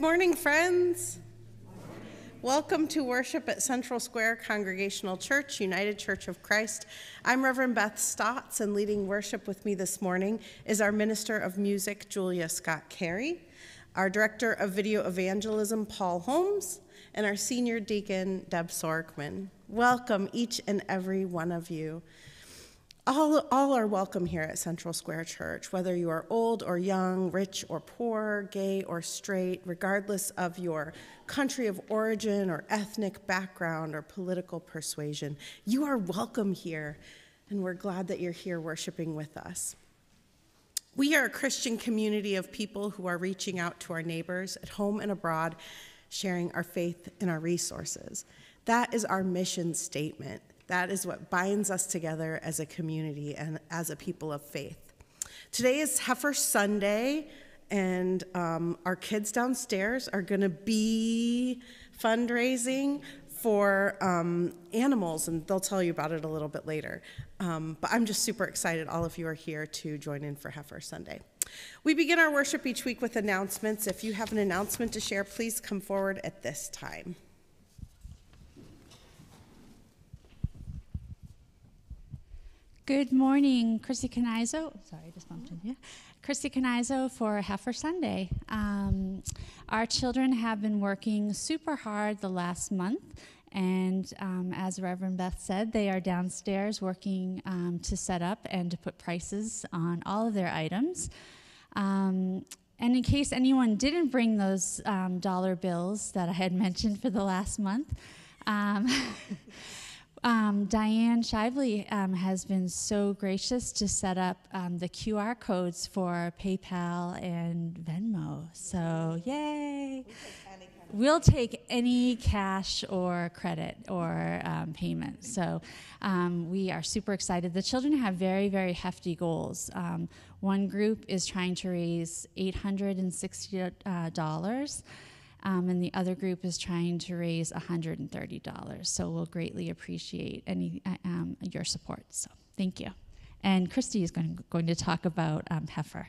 Good morning, friends. Welcome to worship at Central Square Congregational Church, United Church of Christ. I'm Reverend Beth Stotts, and leading worship with me this morning is our Minister of Music, Julia Scott Carey, our Director of Video Evangelism, Paul Holmes, and our Senior Deacon, Deb Sorkman. Welcome, each and every one of you. All, all are welcome here at Central Square Church, whether you are old or young, rich or poor, gay or straight, regardless of your country of origin or ethnic background or political persuasion. You are welcome here, and we're glad that you're here worshiping with us. We are a Christian community of people who are reaching out to our neighbors at home and abroad, sharing our faith and our resources. That is our mission statement. That is what binds us together as a community and as a people of faith. Today is Heifer Sunday, and um, our kids downstairs are going to be fundraising for um, animals, and they'll tell you about it a little bit later. Um, but I'm just super excited all of you are here to join in for Heifer Sunday. We begin our worship each week with announcements. If you have an announcement to share, please come forward at this time. Good morning, Christy Canizo. Sorry, I just bumped into you. Christy Canizo for Heifer Sunday. Um, our children have been working super hard the last month, and um, as Reverend Beth said, they are downstairs working um, to set up and to put prices on all of their items. Um, and in case anyone didn't bring those um, dollar bills that I had mentioned for the last month, um, Diane Shively um, has been so gracious to set up um, the QR codes for PayPal and Venmo. So, yay! We'll take any cash or credit or um, payment. So, um, we are super excited. The children have very, very hefty goals. Um, one group is trying to raise $860. Um, and the other group is trying to raise $130. So we'll greatly appreciate any uh, um, your support. So thank you. And Christy is going, going to talk about um, heifer.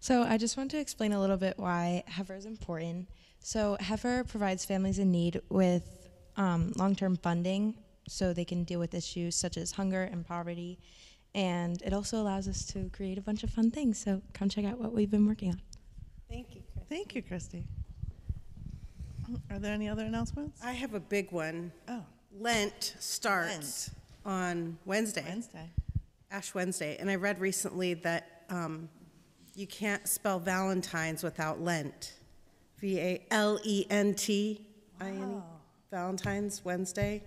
So I just want to explain a little bit why heifer is important. So heifer provides families in need with um, long-term funding so they can deal with issues such as hunger and poverty. And it also allows us to create a bunch of fun things. So come check out what we've been working on. Thank you. Thank you, Christy. Are there any other announcements? I have a big one. Oh, Lent starts on Wednesday, Wednesday. Ash Wednesday, and I read recently that um, you can't spell Valentine's without Lent. V A L E N T I N E. Valentine's Wednesday.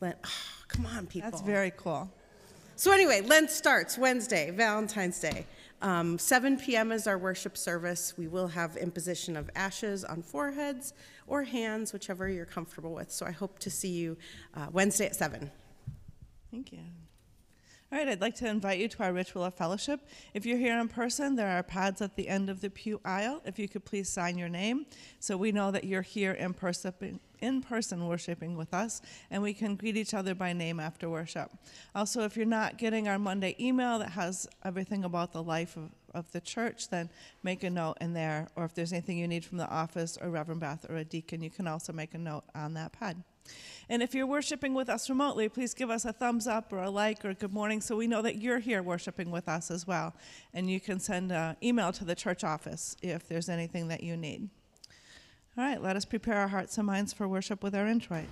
Lent. Oh, come on, people. That's very cool. So anyway, Lent starts Wednesday, Valentine's Day. Um, 7 p.m. is our worship service. We will have imposition of ashes on foreheads or hands, whichever you're comfortable with. So I hope to see you uh, Wednesday at 7. Thank you. All right, I'd like to invite you to our ritual of fellowship. If you're here in person, there are pads at the end of the pew aisle. If you could please sign your name so we know that you're here in person, in person worshiping with us, and we can greet each other by name after worship. Also, if you're not getting our Monday email that has everything about the life of, of the church, then make a note in there. Or if there's anything you need from the office or Reverend Beth or a deacon, you can also make a note on that pad. And if you're worshiping with us remotely, please give us a thumbs up or a like or a good morning so we know that you're here worshiping with us as well. And you can send an email to the church office if there's anything that you need. All right, let us prepare our hearts and minds for worship with our introit.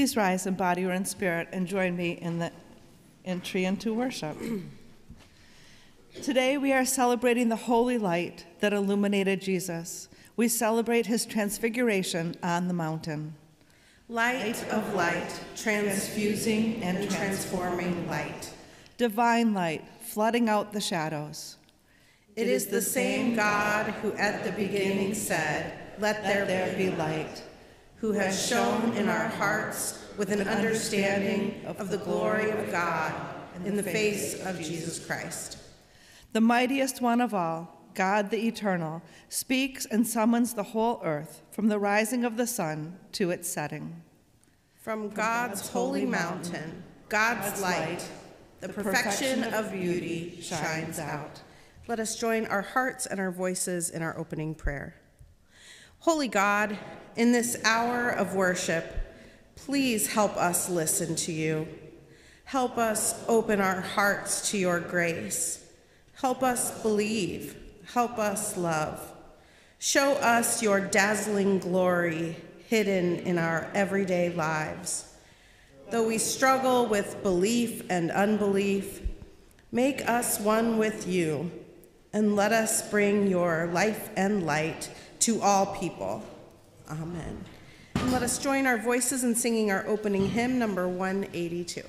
Please rise in body or in spirit and join me in the entry into worship. Today we are celebrating the holy light that illuminated Jesus. We celebrate his transfiguration on the mountain. Light of light, transfusing and transforming light. Divine light flooding out the shadows. It is the same God who at the beginning said, Let there, There be light. Who has shone in our hearts with an understanding of the glory of God in the face of Jesus Christ. The mightiest one of all, God the eternal, speaks and summons the whole earth from the rising of the sun to its setting. From God's holy mountain, God's light, the perfection of beauty shines out. Let us join our hearts and our voices in our opening prayer. Holy God, in this hour of worship, please help us listen to you. Help us open our hearts to your grace. Help us believe. Help us love. Show us your dazzling glory hidden in our everyday lives. Though we struggle with belief and unbelief, make us one with you and let us bring your life and light to all people. Amen. And let us join our voices in singing our opening hymn, number 182.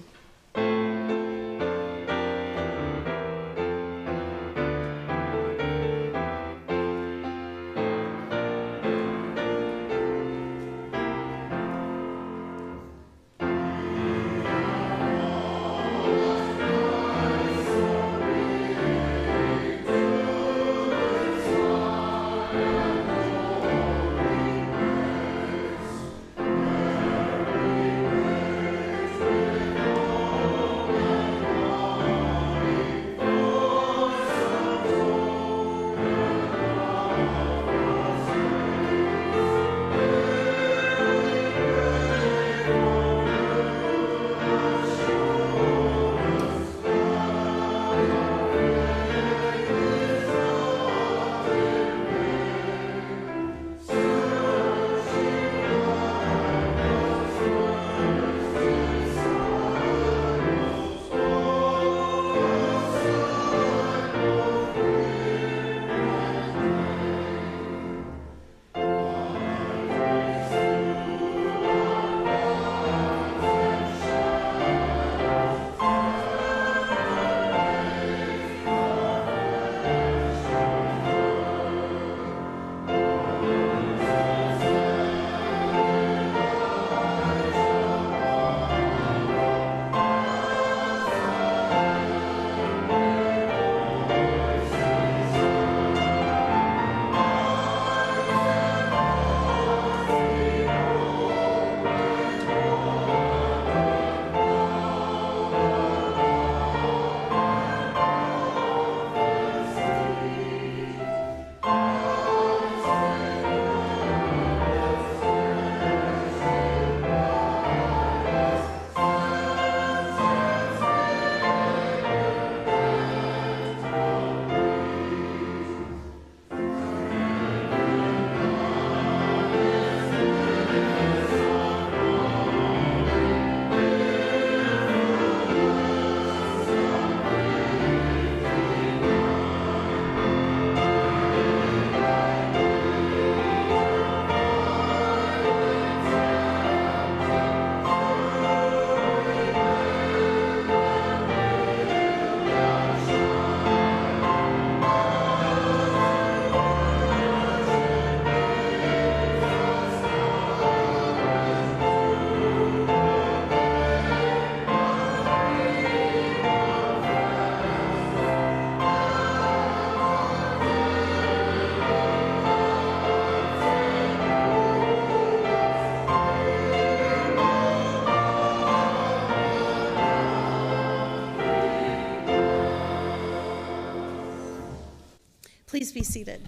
Please be seated.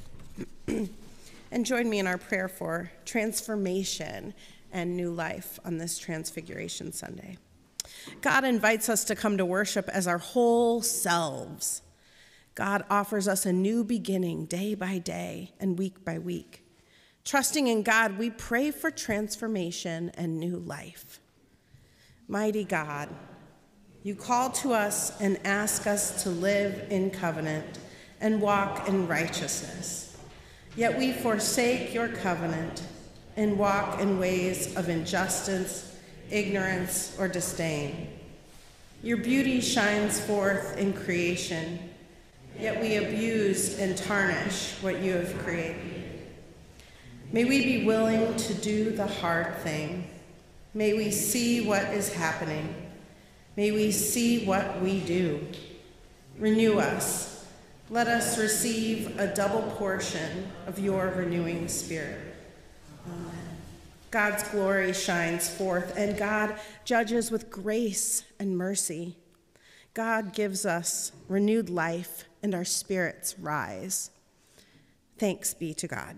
and join me in our prayer for transformation and new life on this Transfiguration Sunday. God invites us to come to worship as our whole selves. God offers us a new beginning day by day and week by week. Trusting in God, we pray for transformation and new life. Mighty God, you call to us and ask us to live in covenant and walk in righteousness. Yet we forsake your covenant and walk in ways of injustice, ignorance, or disdain. Your beauty shines forth in creation, yet we abuse and tarnish what you have created. May we be willing to do the hard thing. May we see what is happening. May we see what we do. Renew us. Let us receive a double portion of your renewing spirit. Amen. God's glory shines forth, and God judges with grace and mercy. God gives us renewed life, and our spirits rise. Thanks be to God.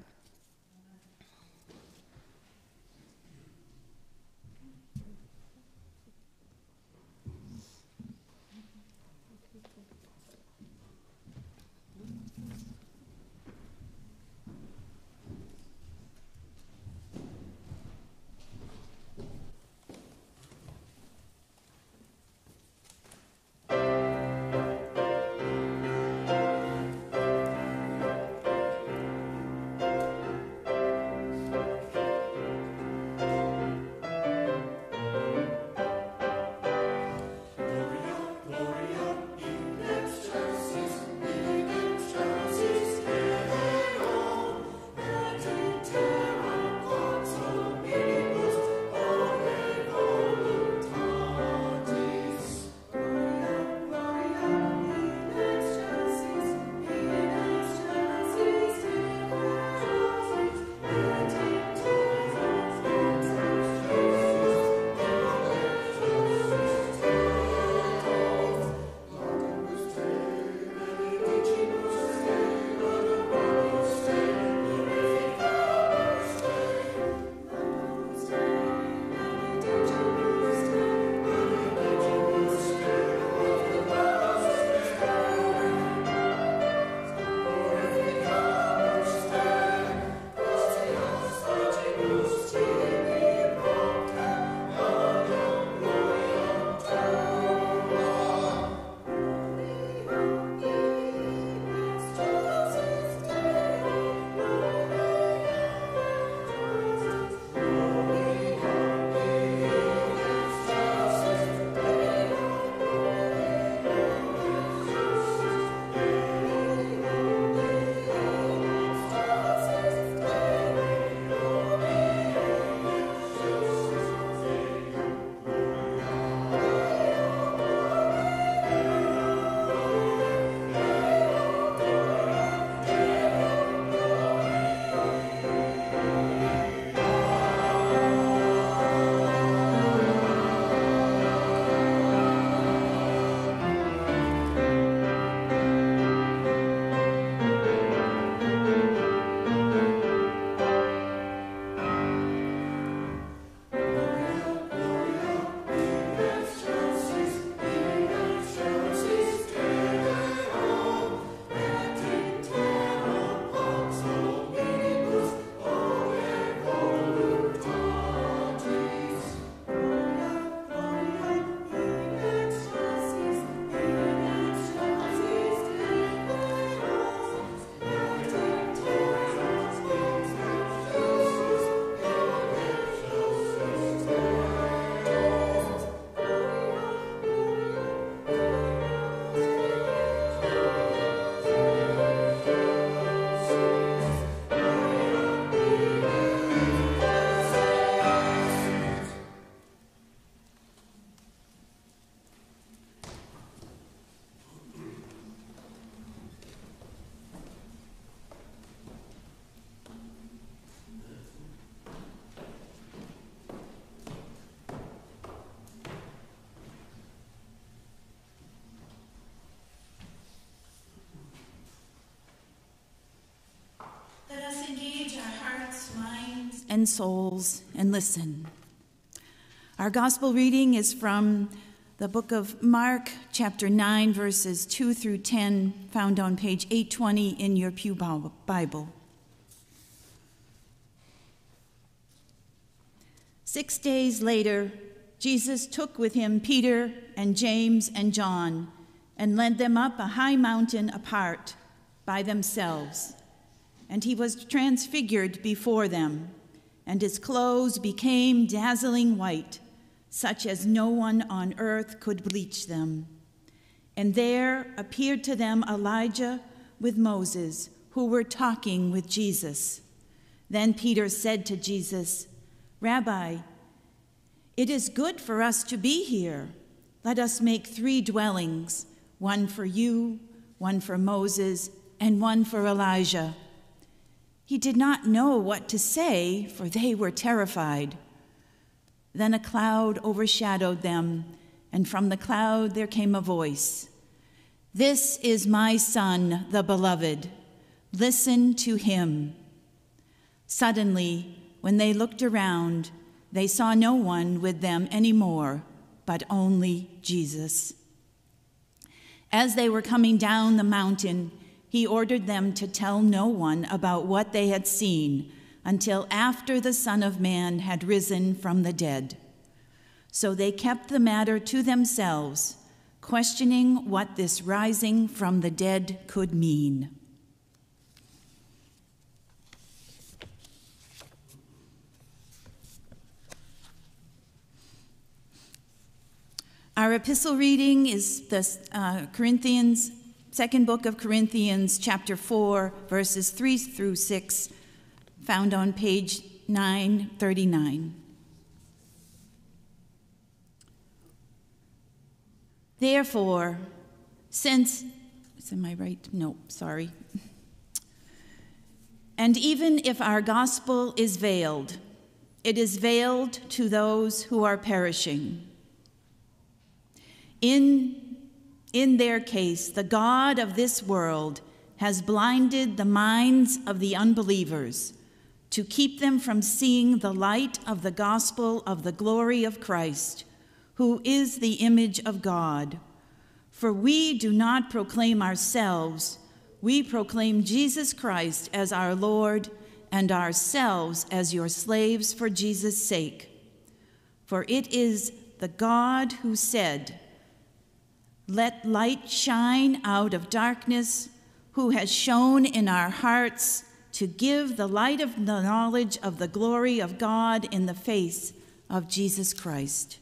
Souls and listen. Our gospel reading is from the book of Mark, chapter 9, verses 2 through 10, found on page 820 in your Pew Bible. Six days later, Jesus took with him Peter and James and John and led them up a high mountain apart by themselves. And he was transfigured before them, and his clothes became dazzling white, such as no one on earth could bleach them. And there appeared to them Elijah with Moses, who were talking with Jesus. Then Peter said to Jesus, Rabbi, it is good for us to be here. Let us make three dwellings one for you, one for Moses, and one for Elijah. He did not know what to say, for they were terrified. Then a cloud overshadowed them, and from the cloud there came a voice This is my Son, the Beloved. Listen to him. Suddenly, when they looked around, they saw no one with them anymore, but only Jesus. As they were coming down the mountain, he ordered them to tell no one about what they had seen until after the Son of Man had risen from the dead. So they kept the matter to themselves, questioning what this rising from the dead could mean. Our epistle reading is the uh, Corinthians, second book of Corinthians, chapter 4, verses 3 through 6, found on page 939. Therefore, since, is am I right? No, sorry. And even if our gospel is veiled, it is veiled to those who are perishing in, in their case, the God of this world has blinded the minds of the unbelievers to keep them from seeing the light of the gospel of the glory of Christ, who is the image of God. For we do not proclaim ourselves, we proclaim Jesus Christ as our Lord and ourselves as your slaves for Jesus' sake. For it is the God who said, let light shine out of darkness, who has shone in our hearts to give the light of the knowledge of the glory of God in the face of Jesus Christ.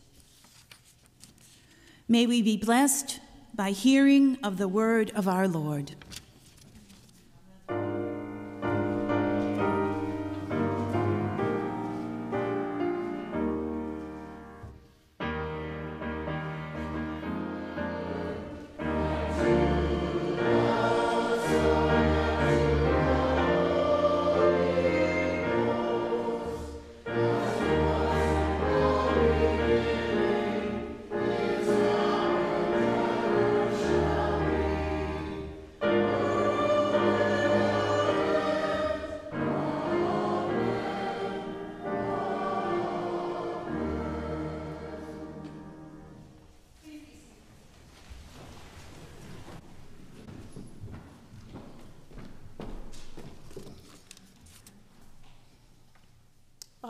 May we be blessed by hearing of the word of our Lord.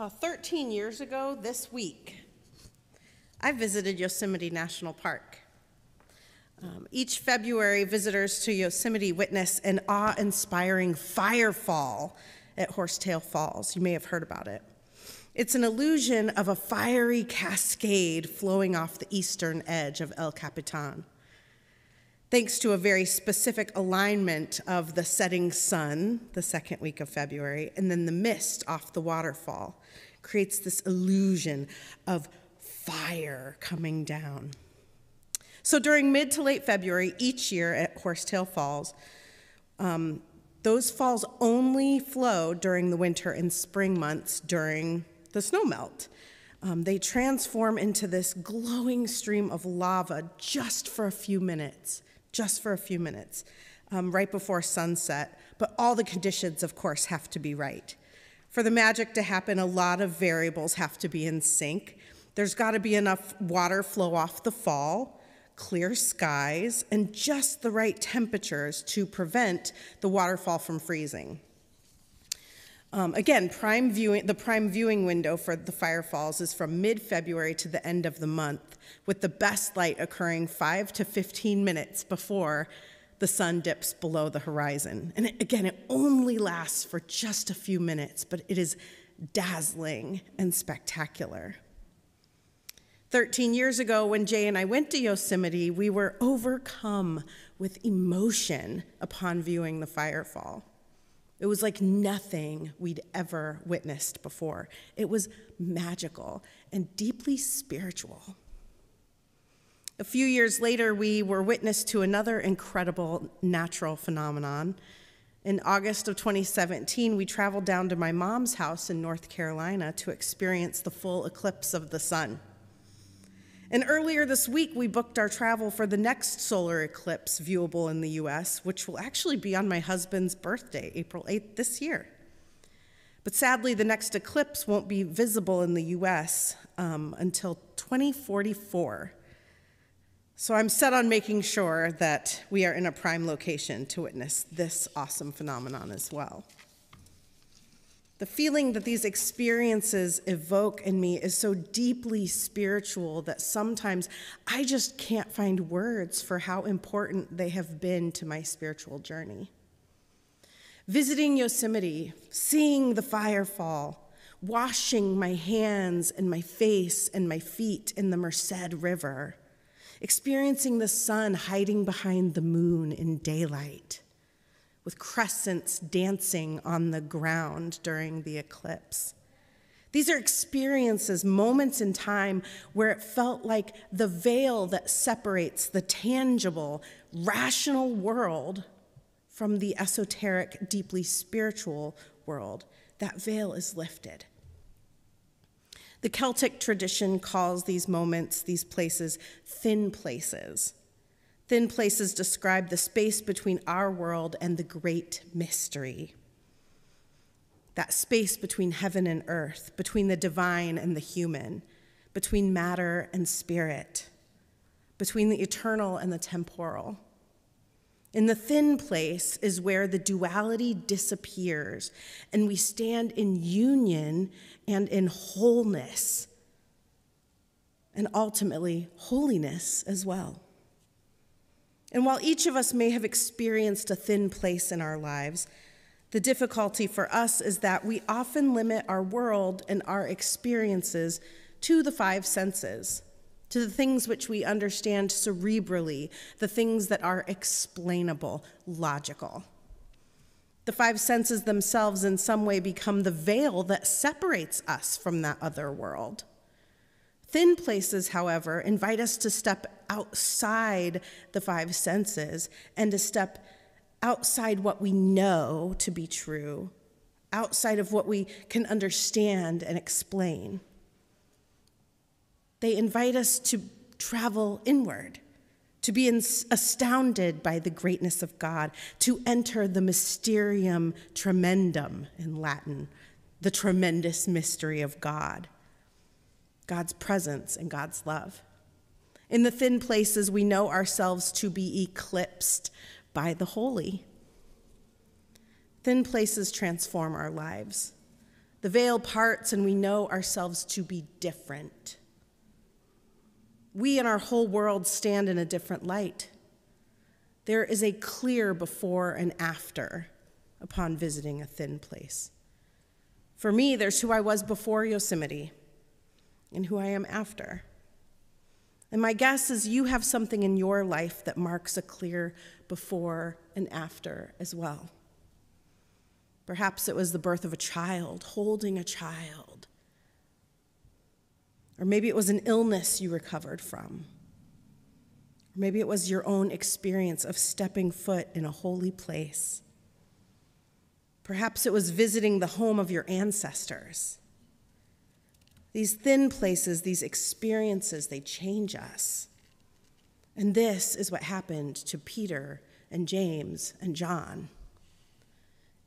Uh, 13 years ago this week, I visited Yosemite National Park. Um, each February, visitors to Yosemite witness an awe inspiring firefall at Horsetail Falls. You may have heard about it. It's an illusion of a fiery cascade flowing off the eastern edge of El Capitan. Thanks to a very specific alignment of the setting sun, the second week of February, and then the mist off the waterfall, creates this illusion of fire coming down. So during mid to late February each year at Horsetail Falls, um, those falls only flow during the winter and spring months during the snowmelt. Um, they transform into this glowing stream of lava just for a few minutes, just for a few minutes, um, right before sunset. But all the conditions, of course, have to be right. For the magic to happen, a lot of variables have to be in sync. There's got to be enough water flow off the fall, clear skies, and just the right temperatures to prevent the waterfall from freezing. Um, again, prime viewing, the prime viewing window for the fire falls is from mid February to the end of the month, with the best light occurring 5 to 15 minutes before the sun dips below the horizon. And it, again, it only lasts for just a few minutes, but it is dazzling and spectacular. 13 years ago, when Jay and I went to Yosemite, we were overcome with emotion upon viewing the firefall. It was like nothing we'd ever witnessed before. It was magical and deeply spiritual. A few years later, we were witness to another incredible natural phenomenon. In August of 2017, we traveled down to my mom's house in North Carolina to experience the full eclipse of the sun. And earlier this week, we booked our travel for the next solar eclipse viewable in the US, which will actually be on my husband's birthday, April 8th this year. But sadly, the next eclipse won't be visible in the US um, until 2044. So I'm set on making sure that we are in a prime location to witness this awesome phenomenon as well. The feeling that these experiences evoke in me is so deeply spiritual that sometimes I just can't find words for how important they have been to my spiritual journey. Visiting Yosemite, seeing the fire fall, washing my hands and my face and my feet in the Merced River experiencing the sun hiding behind the moon in daylight, with crescents dancing on the ground during the eclipse. These are experiences, moments in time where it felt like the veil that separates the tangible, rational world from the esoteric, deeply spiritual world. That veil is lifted. The Celtic tradition calls these moments, these places, thin places. Thin places describe the space between our world and the great mystery. That space between heaven and earth, between the divine and the human, between matter and spirit, between the eternal and the temporal. In the thin place is where the duality disappears, and we stand in union and in wholeness, and ultimately holiness as well. And while each of us may have experienced a thin place in our lives, the difficulty for us is that we often limit our world and our experiences to the five senses to the things which we understand cerebrally, the things that are explainable, logical. The five senses themselves, in some way, become the veil that separates us from that other world. Thin places, however, invite us to step outside the five senses and to step outside what we know to be true, outside of what we can understand and explain. They invite us to travel inward, to be astounded by the greatness of God, to enter the mysterium tremendum in Latin, the tremendous mystery of God, God's presence and God's love. In the thin places, we know ourselves to be eclipsed by the holy. Thin places transform our lives. The veil parts, and we know ourselves to be different we and our whole world stand in a different light. There is a clear before and after upon visiting a thin place. For me, there's who I was before Yosemite and who I am after. And my guess is you have something in your life that marks a clear before and after as well. Perhaps it was the birth of a child, holding a child, or maybe it was an illness you recovered from. Or maybe it was your own experience of stepping foot in a holy place. Perhaps it was visiting the home of your ancestors. These thin places, these experiences, they change us. And this is what happened to Peter and James and John.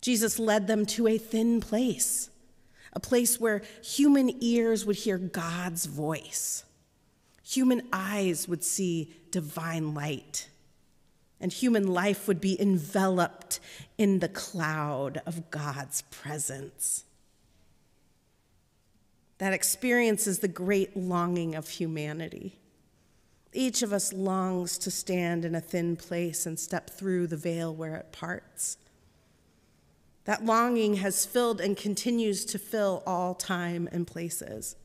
Jesus led them to a thin place a place where human ears would hear God's voice, human eyes would see divine light, and human life would be enveloped in the cloud of God's presence. That experience is the great longing of humanity. Each of us longs to stand in a thin place and step through the veil where it parts. That longing has filled and continues to fill all time and places.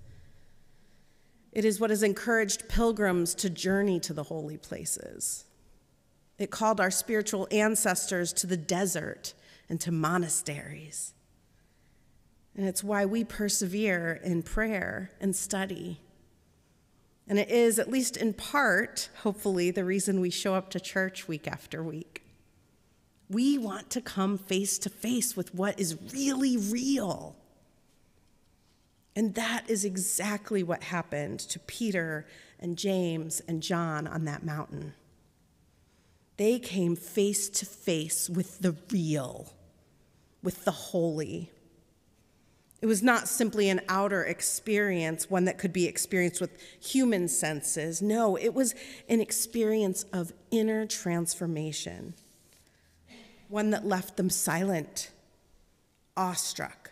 It is what has encouraged pilgrims to journey to the holy places. It called our spiritual ancestors to the desert and to monasteries. And it's why we persevere in prayer and study. And it is, at least in part, hopefully, the reason we show up to church week after week. We want to come face to face with what is really real. And that is exactly what happened to Peter and James and John on that mountain. They came face to face with the real, with the holy. It was not simply an outer experience, one that could be experienced with human senses. No, it was an experience of inner transformation, one that left them silent, awestruck.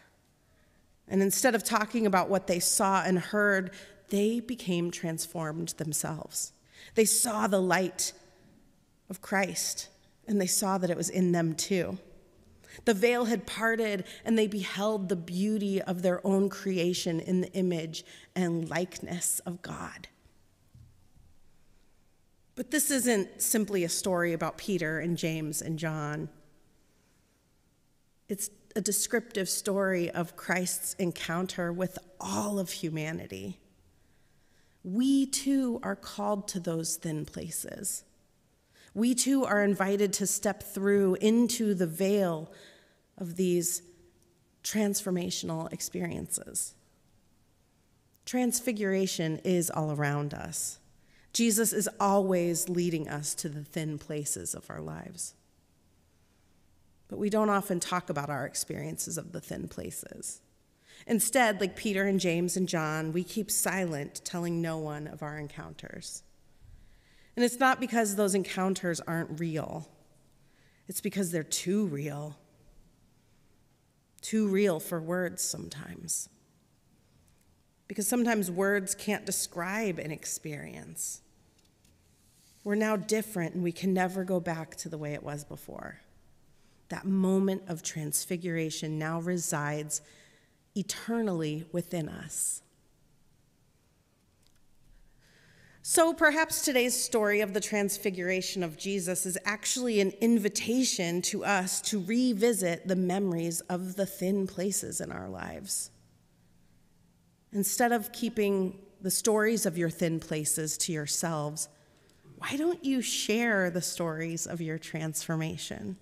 And instead of talking about what they saw and heard, they became transformed themselves. They saw the light of Christ, and they saw that it was in them too. The veil had parted, and they beheld the beauty of their own creation in the image and likeness of God. But this isn't simply a story about Peter and James and John. It's a descriptive story of Christ's encounter with all of humanity. We too are called to those thin places. We too are invited to step through into the veil of these transformational experiences. Transfiguration is all around us. Jesus is always leading us to the thin places of our lives. But we don't often talk about our experiences of the thin places. Instead, like Peter and James and John, we keep silent, telling no one of our encounters. And it's not because those encounters aren't real, it's because they're too real. Too real for words sometimes. Because sometimes words can't describe an experience. We're now different and we can never go back to the way it was before. That moment of transfiguration now resides eternally within us. So perhaps today's story of the transfiguration of Jesus is actually an invitation to us to revisit the memories of the thin places in our lives. Instead of keeping the stories of your thin places to yourselves, why don't you share the stories of your transformation?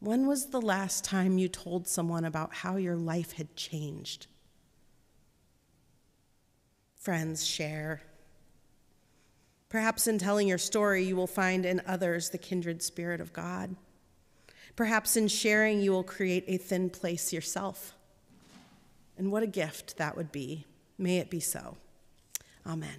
When was the last time you told someone about how your life had changed? Friends, share. Perhaps in telling your story, you will find in others the kindred spirit of God. Perhaps in sharing, you will create a thin place yourself. And what a gift that would be. May it be so. Amen.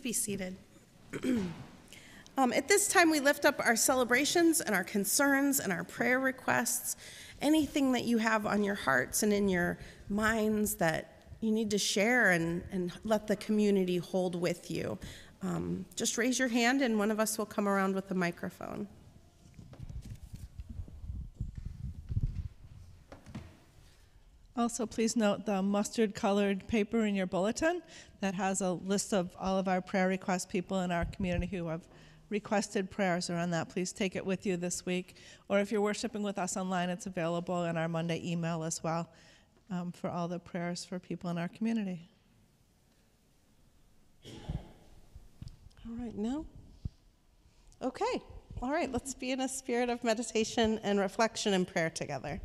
Please be seated. um, at this time, we lift up our celebrations and our concerns and our prayer requests. Anything that you have on your hearts and in your minds that you need to share and, and let the community hold with you. Um, just raise your hand, and one of us will come around with a microphone. Also, please note the mustard colored paper in your bulletin that has a list of all of our prayer request people in our community who have requested prayers are on that. Please take it with you this week. Or if you're worshiping with us online, it's available in our Monday email as well um, for all the prayers for people in our community. All right, no? Okay, all right, let's be in a spirit of meditation and reflection and prayer together.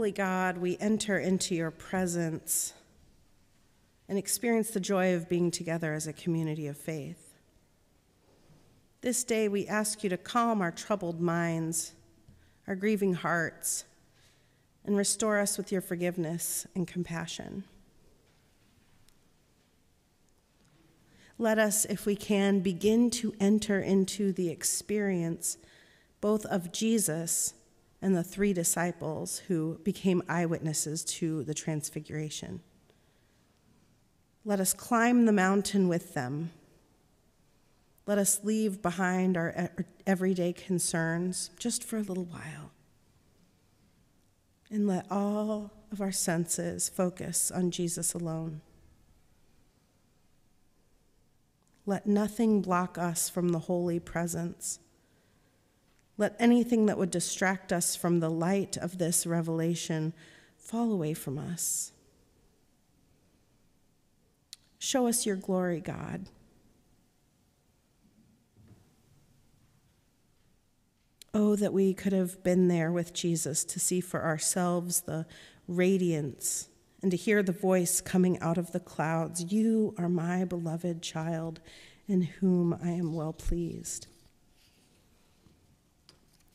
Holy God, we enter into your presence and experience the joy of being together as a community of faith. This day, we ask you to calm our troubled minds, our grieving hearts, and restore us with your forgiveness and compassion. Let us, if we can, begin to enter into the experience both of Jesus and the three disciples who became eyewitnesses to the Transfiguration. Let us climb the mountain with them. Let us leave behind our everyday concerns just for a little while. And let all of our senses focus on Jesus alone. Let nothing block us from the holy presence let anything that would distract us from the light of this revelation fall away from us. Show us your glory, God. Oh, that we could have been there with Jesus to see for ourselves the radiance and to hear the voice coming out of the clouds You are my beloved child, in whom I am well pleased.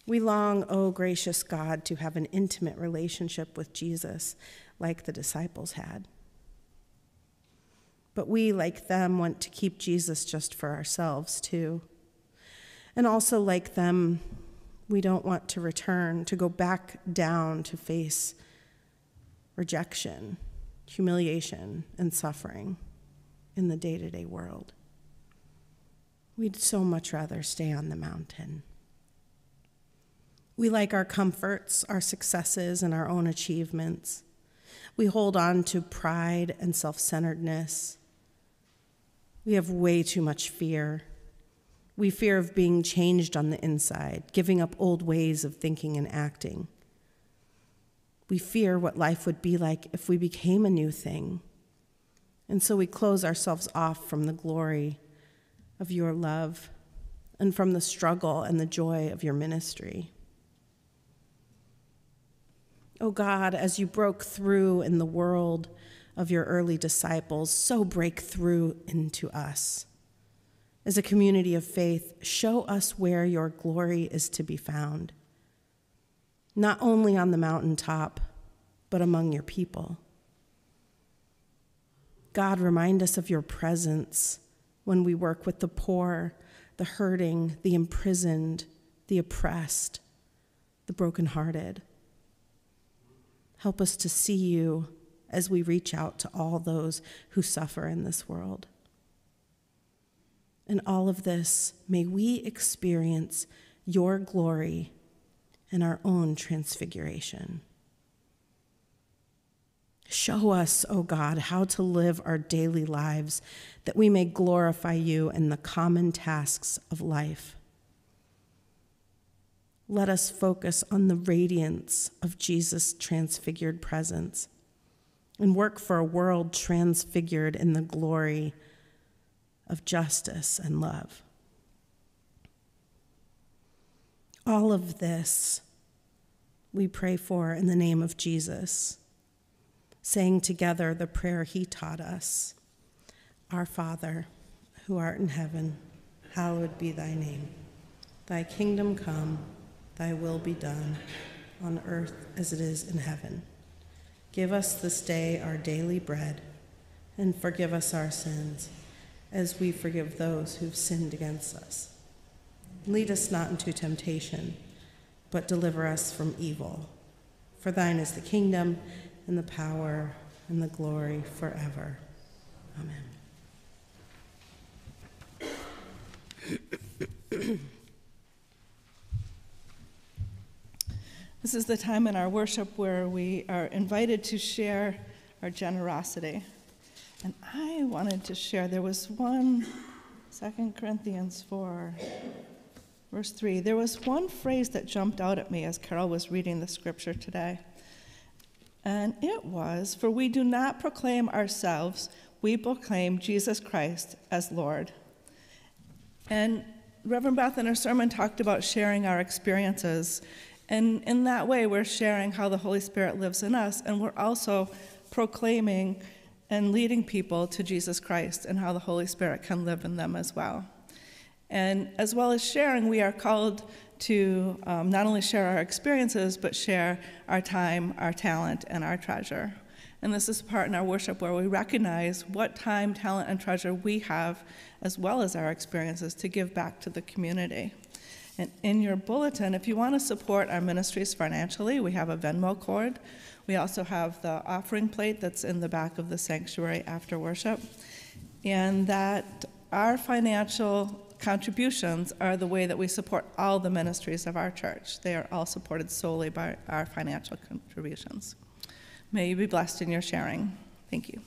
We long, O oh, gracious God, to have an intimate relationship with Jesus like the disciples had. But we, like them, want to keep Jesus just for ourselves, too. And also, like them, we don't want to return, to go back down to face rejection, humiliation, and suffering in the day to day world. We'd so much rather stay on the mountain. We like our comforts, our successes, and our own achievements. We hold on to pride and self centeredness. We have way too much fear. We fear of being changed on the inside, giving up old ways of thinking and acting. We fear what life would be like if we became a new thing. And so we close ourselves off from the glory of your love and from the struggle and the joy of your ministry. Oh God, as you broke through in the world of your early disciples, so break through into us. As a community of faith, show us where your glory is to be found, not only on the mountaintop, but among your people. God, remind us of your presence when we work with the poor, the hurting, the imprisoned, the oppressed, the brokenhearted. Help us to see you as we reach out to all those who suffer in this world. In all of this, may we experience your glory in our own transfiguration. Show us, O oh God, how to live our daily lives that we may glorify you in the common tasks of life. Let us focus on the radiance of Jesus' transfigured presence and work for a world transfigured in the glory of justice and love. All of this we pray for in the name of Jesus, saying together the prayer he taught us Our Father, who art in heaven, hallowed be thy name. Thy kingdom come, thy will be done, on earth as it is in heaven. Give us this day our daily bread, and forgive us our sins, as we forgive those who've sinned against us. Lead us not into temptation, but deliver us from evil. For thine is the kingdom, and the power, and the glory forever. Amen. This is the time in our worship where we are invited to share our generosity. And I wanted to share, there was one, 2 Corinthians 4, verse 3. There was one phrase that jumped out at me as Carol was reading the scripture today. And it was, For we do not proclaim ourselves, we proclaim Jesus Christ as Lord. And Reverend Beth in her sermon talked about sharing our experiences. And in that way, we're sharing how the Holy Spirit lives in us, and we're also proclaiming and leading people to Jesus Christ and how the Holy Spirit can live in them as well. And as well as sharing, we are called to um, not only share our experiences, but share our time, our talent, and our treasure. And this is part in our worship where we recognize what time, talent, and treasure we have, as well as our experiences, to give back to the community. And in your bulletin, if you want to support our ministries financially, we have a Venmo cord. We also have the offering plate that's in the back of the sanctuary after worship. And that our financial contributions are the way that we support all the ministries of our church. They are all supported solely by our financial contributions. May you be blessed in your sharing. Thank you.